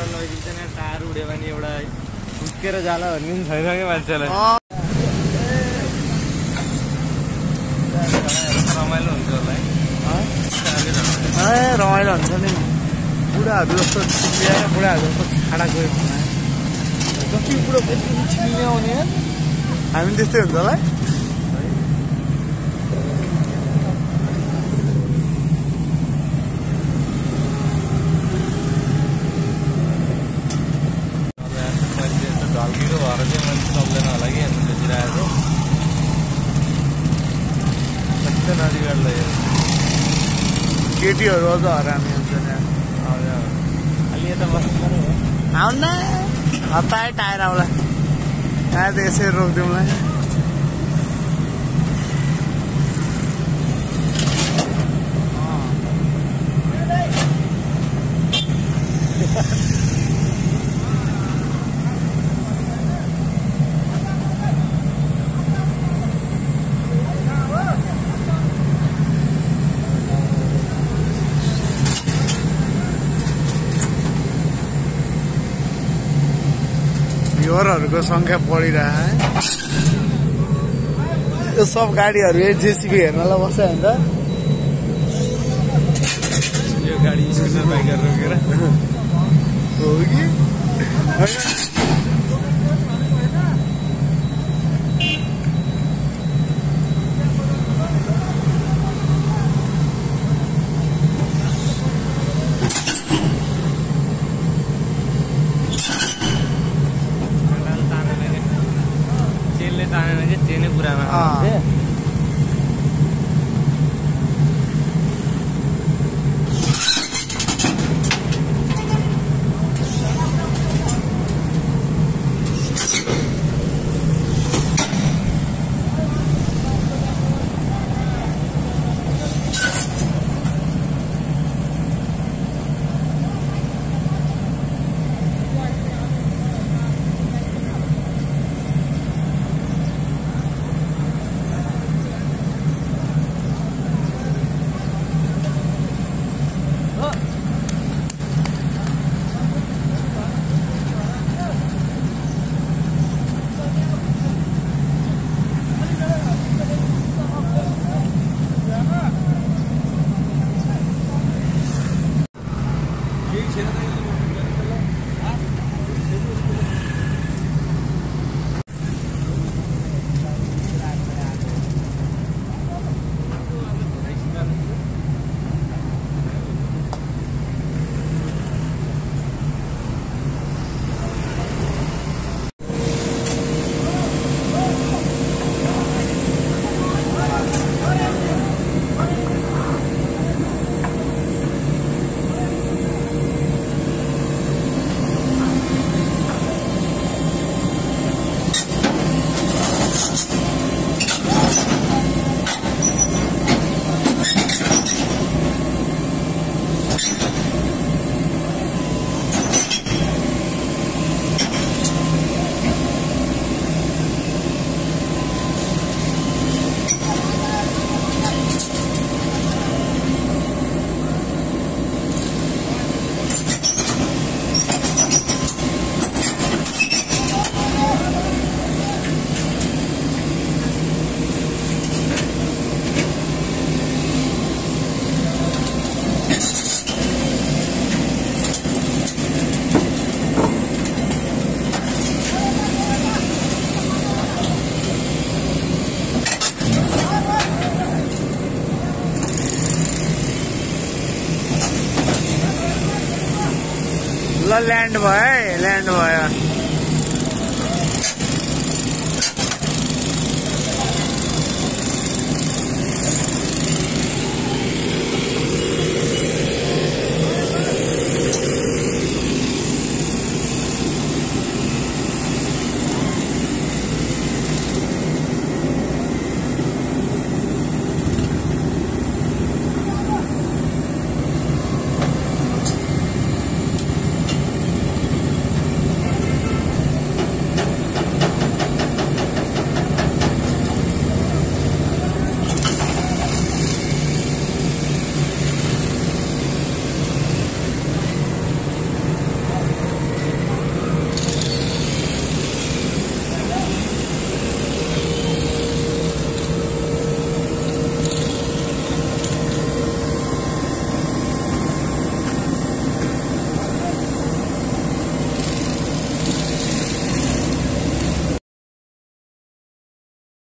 टेन्टमा लगिकन टायर उड्यो भने एउटा फुकेर जाला भन्ने पनि छैन क्या मान्छेलाई रमाइलो हुन्छ होला है रमाइलो हुन्छ नि बुढाहरू जस्तो छिप्ल्याएर बुढाहरू जस्तो खाना गयो जति बुढो बेसी छिल्ने आउने हामी त्यस्तै हुन्छ होला है केटीहरू अझ हरामी हुन्छ नि हजुर अलि यता बस्नु पऱ्यो आउन हताए टायर आउला। यहाँ त यसै रोकिदिउँला? योरहरूको सङ्ख्या बढिरह यो सब गाडीहरू यही जेसिबी हेर्नलाई बस्यो भने त। यो गाडी स्कुटर बाइकहरू रोकेर। हो कि? Ah. Yeah. ल ल्यान्ड भयो है ल्यान्ड भयो।